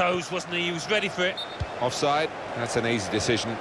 toes, wasn't he? He was ready for it. Offside, that's an easy decision.